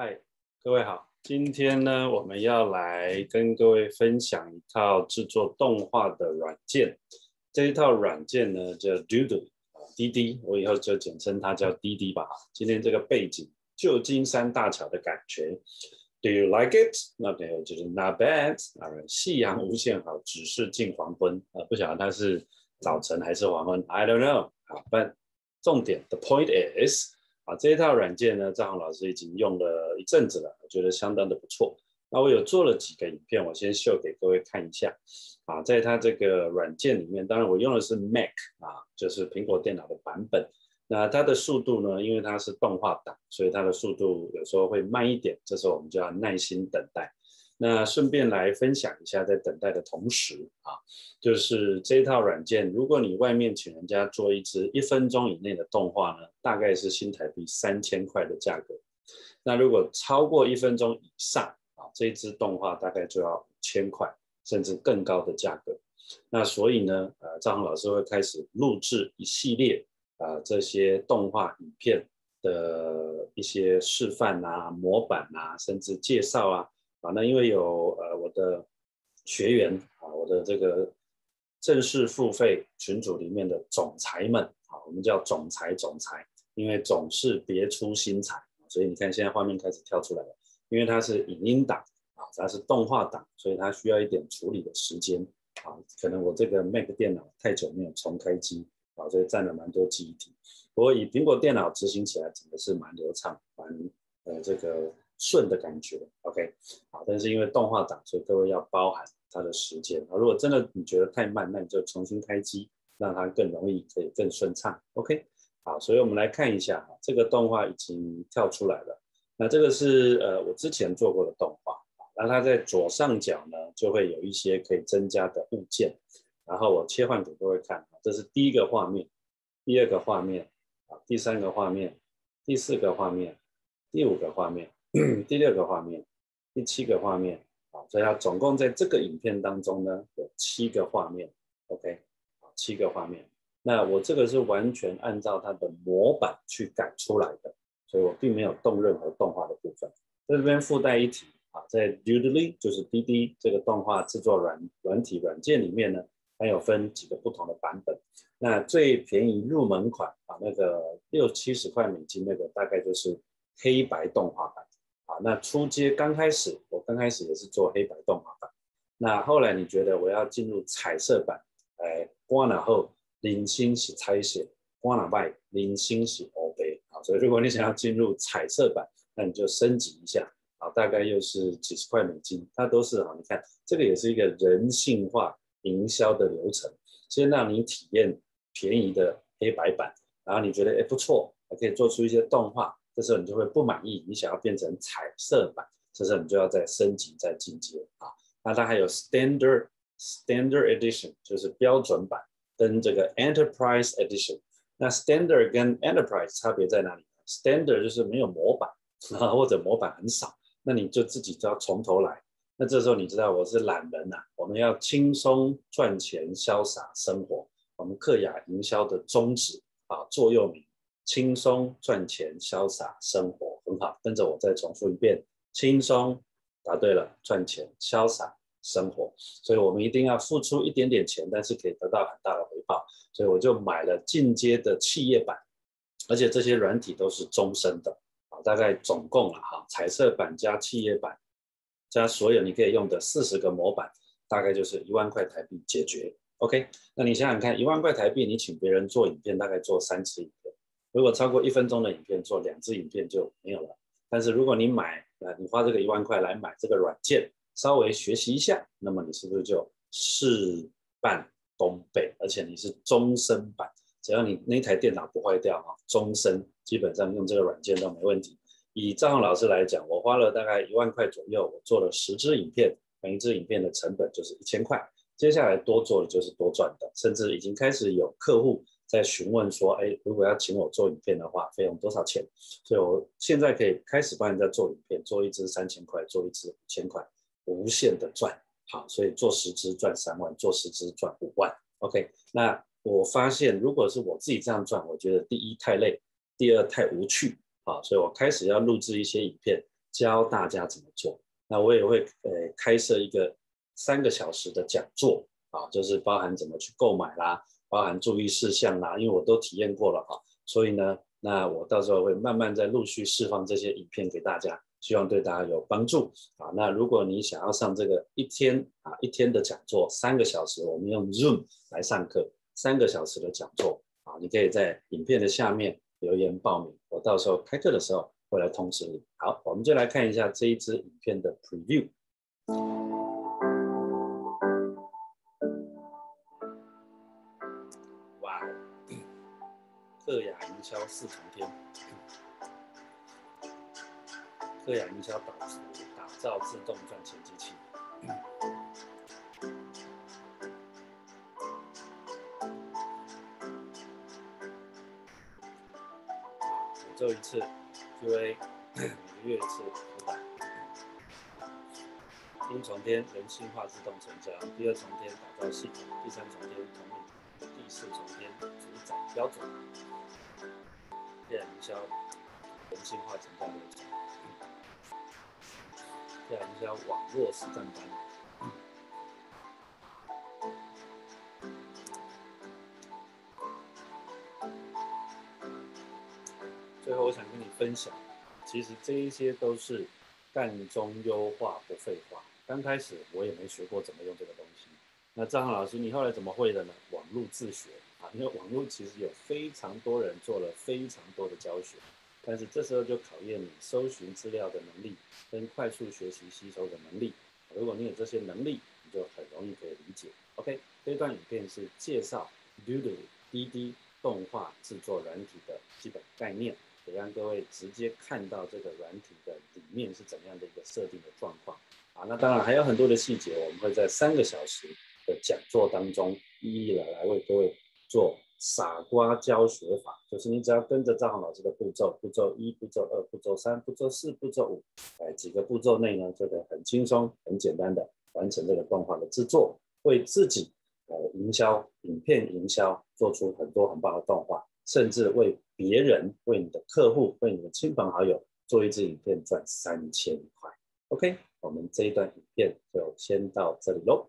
嗨，各位好，今天呢，我们要来跟各位分享一套制作动画的软件。这一套软件呢叫 Doodle，滴滴，我以后就简称它叫滴滴吧。今天这个背景，旧金山大桥的感觉，Do you like it？那朋友就是 Not bad 啊，夕阳无限好，只是近黄昏啊，不晓得它是早晨还是黄昏，I don't know。好，但重点，The point is。啊，这一套软件呢，张航老师已经用了一阵子了，我觉得相当的不错。那我有做了几个影片，我先秀给各位看一下。啊，在它这个软件里面，当然我用的是 Mac 啊，就是苹果电脑的版本。那它的速度呢，因为它是动画档，所以它的速度有时候会慢一点，这时候我们就要耐心等待。那顺便来分享一下，在等待的同时啊，就是这套软件，如果你外面请人家做一支一分钟以内的动画呢，大概是新台币三千块的价格。那如果超过一分钟以上啊，这一支动画大概就要五千块，甚至更高的价格。那所以呢，呃，张航老师会开始录制一系列啊这些动画影片的一些示范啊、模板啊，甚至介绍啊。啊，那因为有呃我的学员啊，我的这个正式付费群组里面的总裁们啊，我们叫总裁总裁，因为总是别出心裁，所以你看现在画面开始跳出来了，因为它是影音档啊，它是动画档，所以它需要一点处理的时间啊，可能我这个 Mac 电脑太久没有重开机啊，所以占了蛮多记忆体，不过以苹果电脑执行起来真的是蛮流畅，蛮呃这个。顺的感觉，OK，好，但是因为动画档，所以各位要包含它的时间啊。如果真的你觉得太慢，那你就重新开机，让它更容易，可以更顺畅，OK。好，所以我们来看一下哈，这个动画已经跳出来了。那这个是呃我之前做过的动画，那它在左上角呢就会有一些可以增加的物件，然后我切换给各位看这是第一个画面，第二个画面啊，第三个画面，第四个画面，第五个画面。第六个画面，第七个画面，好，所以它总共在这个影片当中呢有七个画面，OK，好，七个画面。那我这个是完全按照它的模板去改出来的，所以我并没有动任何动画的部分。在这边附带一提啊，在 Doodly 就是滴滴这个动画制作软软体软件里面呢，它有分几个不同的版本。那最便宜入门款啊，那个六七十块美金那个大概就是黑白动画版。啊，那初阶刚开始，我刚开始也是做黑白动画版。那后来你觉得我要进入彩色版，哎，关了后零星是彩写，关了外零星是欧贝。啊，所以如果你想要进入彩色版，那你就升级一下，啊，大概又是几十块美金。它都是啊，你看这个也是一个人性化营销的流程，先让你体验便宜的黑白版，然后你觉得哎不错，还可以做出一些动画。这时候你就会不满意，你想要变成彩色版，这时候你就要再升级、再进阶啊。那它还有 Standard Standard Edition，就是标准版，跟这个 Enterprise Edition。那 Standard 跟 Enterprise 差别在哪里？Standard 就是没有模板啊，或者模板很少，那你就自己就要从头来。那这时候你知道我是懒人呐，我们要轻松赚钱、潇洒生活。我们克雅营销的宗旨啊，座右铭。轻松赚钱，潇洒生活很好。跟着我再重复一遍：轻松，答对了，赚钱，潇洒生活。所以，我们一定要付出一点点钱，但是可以得到很大的回报。所以，我就买了进阶的企业版，而且这些软体都是终身的啊。大概总共啊，哈，彩色版加企业版加所有你可以用的四十个模板，大概就是一万块台币解决。OK，那你想想看，一万块台币，你请别人做影片，大概做三次影。如果超过一分钟的影片，做两支影片就没有了。但是如果你买，呃，你花这个一万块来买这个软件，稍微学习一下，那么你是不是就事半功倍？而且你是终身版，只要你那台电脑不坏掉哈，终身基本上用这个软件都没问题。以张浩老师来讲，我花了大概一万块左右，我做了十支影片，每一支影片的成本就是一千块。接下来多做的就是多赚的，甚至已经开始有客户。在询问说，哎，如果要请我做影片的话，费用多少钱？所以我现在可以开始帮人家做影片，做一支三千块，做一支五千块，无限的赚。好，所以做十支赚三万，做十支赚五万。OK，那我发现，如果是我自己这样赚，我觉得第一太累，第二太无趣。好，所以我开始要录制一些影片，教大家怎么做。那我也会呃开设一个三个小时的讲座啊，就是包含怎么去购买啦，包含注意事项啦，因为我都体验过了哈，所以呢，那我到时候会慢慢再陆续释放这些影片给大家，希望对大家有帮助啊。那如果你想要上这个一天啊一天的讲座，三个小时，我们用 Zoom 来上课，三个小时的讲座啊，你可以在影片的下面留言报名，我到时候开课的时候。会来通知你。好，我们就来看一下这一支影片的 preview。克雅营销四重天，克雅营销导打造自动赚钱机器。每周一次。因为每个月一次五百。第一重天人性化自动成交，第二重天打造系统，第三重天统领，第四重天主宰标准。电营销人性化成交流程，电营销网络实战班。最后，我想跟你分享，其实这一些都是干中优化，不废话。刚开始我也没学过怎么用这个东西。那张浩老师，你后来怎么会的呢？网络自学啊，因为网络其实有非常多人做了非常多的教学，但是这时候就考验你搜寻资料的能力跟快速学习吸收的能力。如果你有这些能力，你就很容易可以理解。OK，这段影片是介绍 Doodle 滴滴动画制作软体的基本概念。也让各位直接看到这个软体的里面是怎样的一个设定的状况啊。那当然还有很多的细节，我们会在三个小时的讲座当中一一的来为各位做傻瓜教学法，就是你只要跟着赵航老师的步骤，步骤一、步骤二、步骤三、步骤四、步骤五，哎，几个步骤内呢，就可以很轻松、很简单的完成这个动画的制作，为自己呃营销、影片营销做出很多很棒的动画。甚至为别人、为你的客户、为你的亲朋好友做一支影片赚三千块。OK，我们这一段影片就先到这里喽。